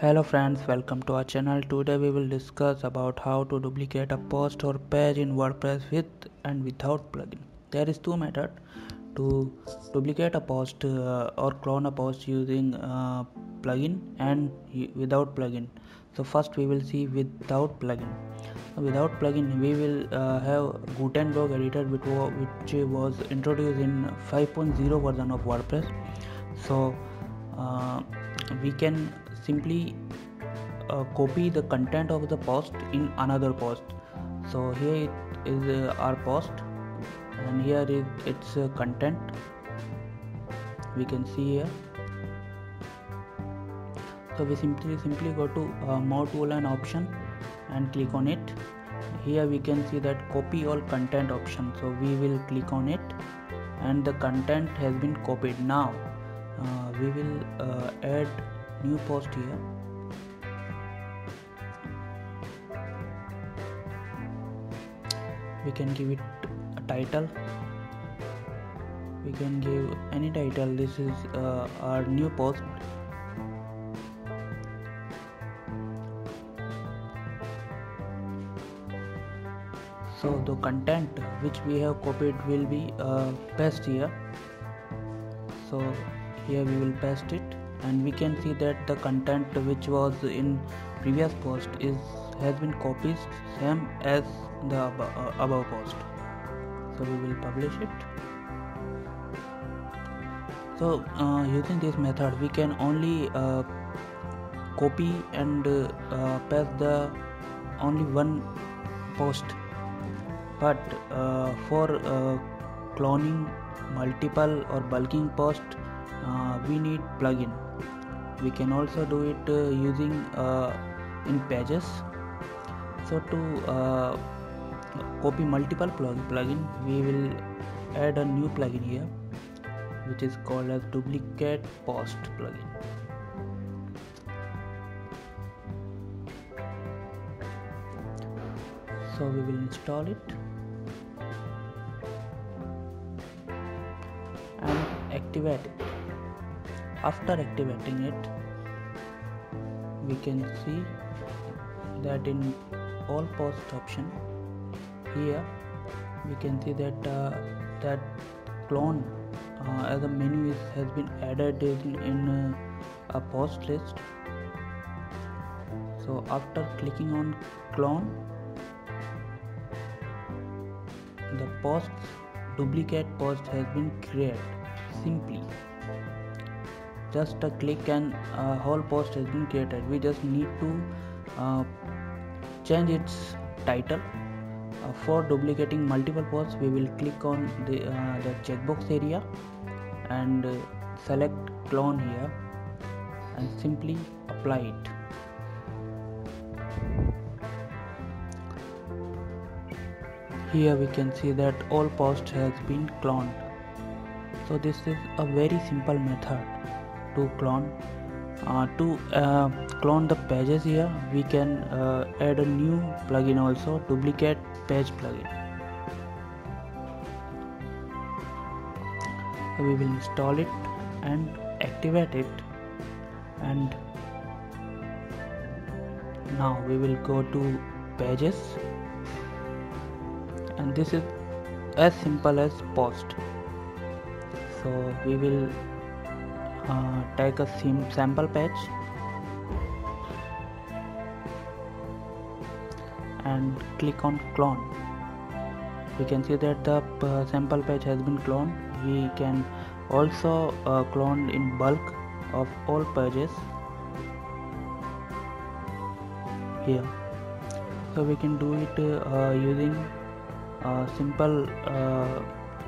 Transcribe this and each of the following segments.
hello friends welcome to our channel. Today we will discuss about how to duplicate a post or page in wordpress with and without plugin. There is two method to duplicate a post uh, or clone a post using uh, plugin and without plugin. So first we will see without plugin. Without plugin we will uh, have gutenberg editor which was introduced in 5.0 version of wordpress. So uh, we can simply uh, copy the content of the post in another post. So here it is uh, our post and here is its uh, content. We can see here. So we simply simply go to uh, more tool and option and click on it. Here we can see that copy all content option. So we will click on it and the content has been copied. Now uh, we will uh, add new post here. We can give it a title. We can give any title. This is uh, our new post. So the content which we have copied will be uh, paste here. So here we will paste it and we can see that the content which was in previous post is has been copied same as the above, uh, above post. So we will publish it. So uh, using this method we can only uh, copy and uh, paste the only one post. But uh, for uh, cloning multiple or bulking post we need plugin. We can also do it uh, using uh, in pages. So to uh, copy multiple plug plugin we will add a new plugin here which is called as duplicate post plugin. So we will install it. And activate. it after activating it we can see that in all post option here we can see that uh, that clone uh, as a menu is, has been added in, in uh, a post list. So after clicking on clone the post duplicate post has been created simply just a click and a whole post has been created. We just need to uh, change its title. Uh, for duplicating multiple posts we will click on the, uh, the checkbox area and uh, select clone here and simply apply it. Here we can see that all posts has been cloned. So this is a very simple method to clone uh, to uh, clone the pages here we can uh, add a new plugin also duplicate page plugin. We will install it and activate it. And now we will go to pages. And this is as simple as post. So we will uh, take a sim sample page. And click on clone. We can see that the uh, sample page has been cloned. We can also uh, clone in bulk of all pages. Here. So we can do it uh, using simple uh,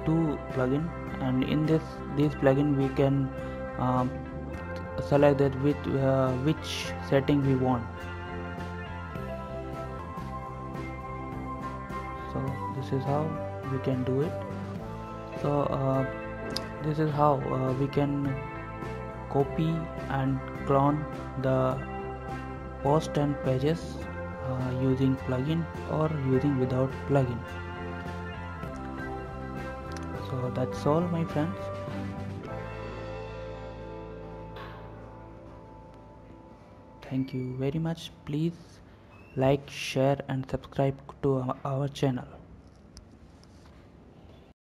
two plugin. And in this this plugin we can um, select that with uh, which setting we want. So this is how we can do it. So uh, this is how uh, we can copy and clone the post and pages uh, using plugin or using without plugin. So that's all my friends thank you very much. Please like share and subscribe to our channel